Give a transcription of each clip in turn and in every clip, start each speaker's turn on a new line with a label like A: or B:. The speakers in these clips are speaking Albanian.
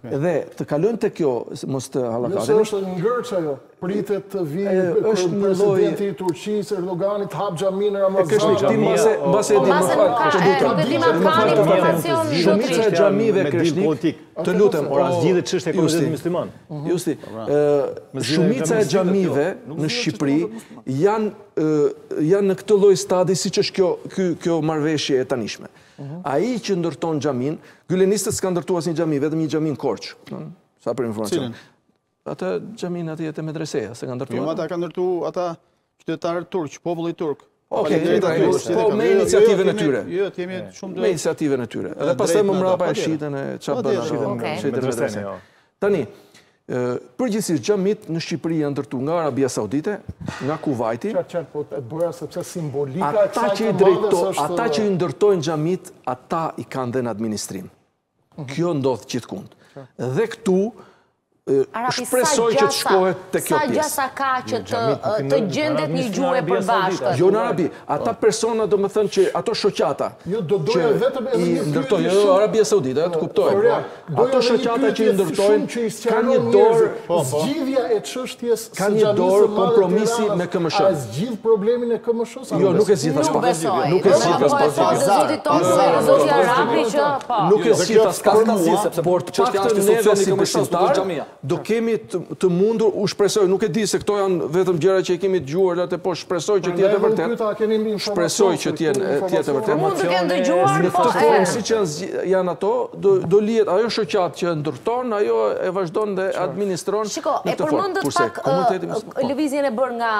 A: Dhe të kalojmë tek kjo, mos të hallakatemi.
B: Nëse është ngërç ajo, pritet të vijë presidenti i Turqisë, Erdogani të hapë xhaminë në Ramazan.
C: Mbase e di, më fal, të lutem. Më fal, të lutem.
A: Shumica e xhamive, Kreshnik, të lutem,
D: po pas gjithë çështja e komunitetit mysliman.
A: Justi, shumica e xhamive në Shqipëri janë në këtë lloj stadi siç është kjo marrëveshje e tanishme. Ai që ndërton xhaminë, Gylenistët s'kanë ndërtu asnjë xhami, vetëm një xhami në Korçë, kupton? Sa për informacion. Cilën? Atë xhaminë atje te medreseja, s'e kanë ndërtuar.
E: Jo, ata kanë ndërtuar ata qytetarë turq, populli turk.
A: Okej, okay, pra, jo, po me jo, jo, iniciativën e tyre.
E: Jo, të jemi shumë të
A: me iniciativën e tyre. Dhe pastaj më mbrapa e shitën e çfarë bënë ato. Okej. Tani, përgjithësisht xhamitë në Shqipëri janë ndërtu nga Arabia Saudite, nga Kuvajti.
B: Qartë, qartë, po e bëja sepse simbolika e
A: kësaj të madhës është... Ata që i ndërtojnë xhamitë, ata i kanë dhe në administrim. Mhm. Kjo ndodh gjithkund. Dhe këtu, shpresoj që të shkohet të kjo pjesë.
C: Sa gjasa ka që të gjendet një gjuhë e përbashkët?
A: Jo në Arabi, ata persona domethënë që ato shoqata...
B: Jo, do doja vetëm edhe një pyetje...
A: Ndërtojnë, jo, Arabia Saudite, të kuptojmë. Ato shoqata që i ndërtojnë kanë një dorë po, po.
B: zgjidhja e çështjes
A: së kanë një dorë kompromisi me KMSH-në.
B: A zgjidh problemin e KMSH-së?
A: Jo, nuk e zgjidh aspak. Nuk e zgjidh aspak. Po zoti Tom se zoti Arabi që po. Nuk e zgjidh aspak sepse por çështja është neve si besimtarë. Do kemi të mundur, u shpresoj, nuk e di se këto janë vetëm gjëra që i kemi dëgjuar dhe po shpresoj që të jetë e vërtetë. Shpresoj që të jetë të jetë e vërtetë.
C: Mund të kenë dëgjuar
A: po e. Në këtë formë siç janë ato, do lihet ajo shoqatë që ndërton, ajo e vazhdon dhe administron.
C: Shiko, e përmendët pak lëvizjen e bërë nga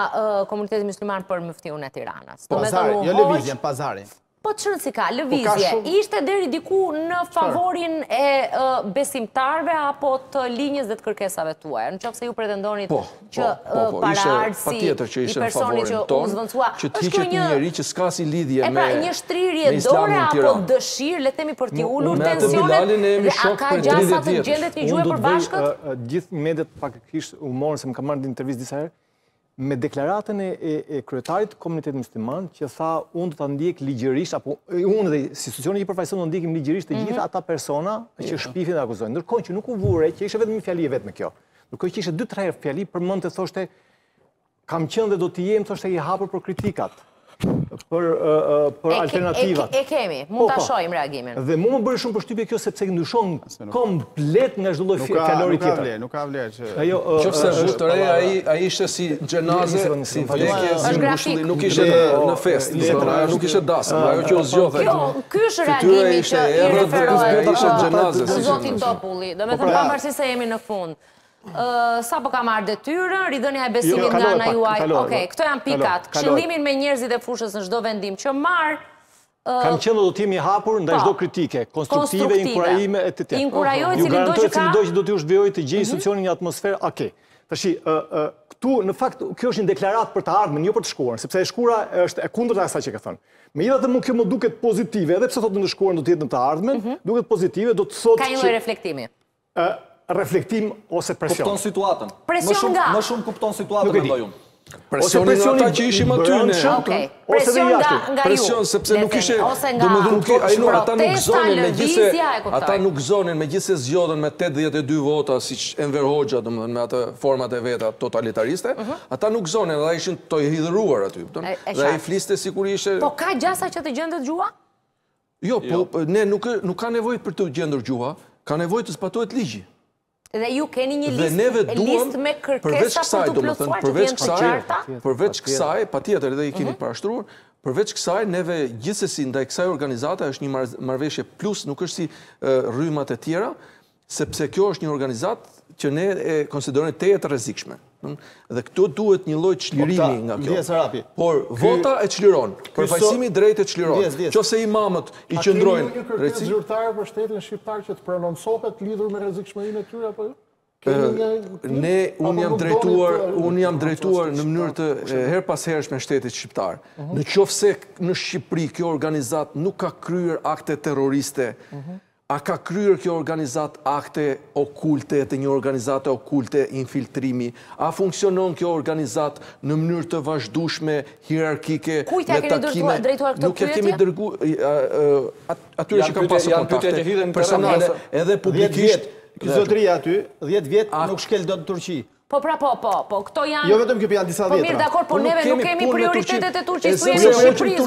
C: komuniteti mysliman për Myftiun e Tiranës.
E: Domethënë, jo lëvizjen, pazarin.
C: Po ç'rëndësi ka, lëvizje, ishte deri diku në favorin e besimtarëve apo të linjës dhe të kërkesave tuaj, në qoftë se ju pretendonit
A: po,
C: që
A: po,
C: po, paraardhësi i personi që u zëvendësua,
A: që të hiqet një njeri që s'ka asnjë lidhje me
C: islamin një shtrirje dore apo dëshirë, le të themi për t'i ulur tensionet, dhe a ka gjasa të gjendet një gjuhë e përbashkët?
D: Gjithë mediat pak a shumë u morën, se më kanë marrë në intervistë disa herë, Me deklaratën e kryetarit të komunitetit mysliman që tha unë do ta ndjek ligjërisht apo unë dhe institucioni që përfaqësoj do ndjekim ligjërisht të mhm. gjithë ata persona që jo. shpifin dhe akuzojnë. Ndërkohë që nuk u vu re që ishte vetëm një fjali e vetme kjo. Ndërkohë që ishte dy tre herë fjali përmendte, thoshte kam qenë dhe do të jem thoshte i hapur për kritikat. për alternativat.
C: E kemi, mund të po, po. shohim reagimin.
D: Dhe mu më bëri shumë përshtypje kjo sepse ndryshon komplet nga çdo lloj fjalori tjetër.
E: Nuk ka vle, nuk ka vle. Që
A: fëse zhdulloj të reja, ai ishte si xhenaze, si vdekje, si ngushëllim, nuk ishte në festë, nuk ishte dasëm, ai që u zgjodh.
C: Kjo, kjo është reagimi që i referohet zoti Topulli, domethënë pavarësisht se jemi në fund. Sapo ka marrë detyrën, ridhënia e besimit nga ana juaj. Okej, këto janë pikat. Këshillimin me njerëzit e fushës në çdo vendim që marr,
D: Kam qenë dhe do të jem i hapur ndaj çdo kritike konstruktive, inkurajime etj.
C: Ju garantoj cilido që
D: do t'ju zhvijojë të gjejë institucionin një atmosferë OK. Tash, këtu në fakt kjo është një deklaratë për të ardhmen, jo për të shkuarën, sepse e shkuara është e kundërta e asaj që ka thënë. Megjithatë mua kjo më duket pozitive, edhe pse thotë në të shkuarën do të jetë në të ardhmen, duket pozitive, do të thotë
C: që Ka një lloj reflektimi.
D: reflektim ose presion.
F: Kupton situatën.
C: Presion nga?
F: Më shumë kupton situatën, mendoj unë.
A: Ose presioni nga ta që ishim aty ne.
C: Okej, presion nga ju.
A: Presion, sepse nuk ishte,
C: domethënë që, ai nuk, ata nuk gëzonin megjithëse,
A: ata nuk gëzonin megjithëse u zgjodhën me 82 vota, siç Enver Hoxha, domethënë, me atë format e veta totalitariste, mhm. ata nuk gëzonin, ata ishin të hidhëruar aty, dhe ai fliste sikur ishte...
C: Po ka gjasa që të gjendet gjuha?
A: Jo, jo. po ne nuk nuk ka nevojë për të gjendur gjuha, ka nevojë të zbatohet ligji.
C: Dhe ju keni një listë me kërkesa për të plotësuar që t'jenë të qarta?
A: Përveç kësaj, patjetër edhe i kemi mhm. parashtruar, përveç kësaj, neve gjithsesi ndaj kësaj organizate është një marrëveshje plus, nuk është si rrymat e tjera, Sepse kjo është një organizatë që ne e konsiderojmë tejet të rrezikshme. Dhe këtu duhet një lloj çlirimi nga kjo. Por vota e çliron, përfaqësimi i drejtë e çliron. Në qoftë se imamët i qëndrojnë.
B: A kemi ndonjë kërkesë zyrtare për shtetin shqiptar që të prononcohet lidhur me rrezikshmërinë e tyre apo jo?
A: Ne, unë jam drejtuar, unë jam drejtuar në mënyrë të herëpashershme shtetit shqiptar. Në qoftë se në Shqipëri kjo organizatë nuk ka kryer akte terroriste, A ka kryer kjo organizatë akte okulte të një organizate okulte infiltrimi? A funksionon kjo organizatë në mënyrë të vazhdueshme hierarkike
C: me takime?
A: Nuk ia kemi dërguar atyre që kam pasur kontakte personale edhe publikisht.
E: Ky zotëri aty, dhjetë vjet nuk shkel dot në Turqi.
C: Po pra po, po, po këto janë.
E: Jo vetëm ky, po janë disa
C: dhjetëra. Po mirë dakor, po neve nuk kemi prioritetet e Turqisë, po jemi në Shqipëri zotëri.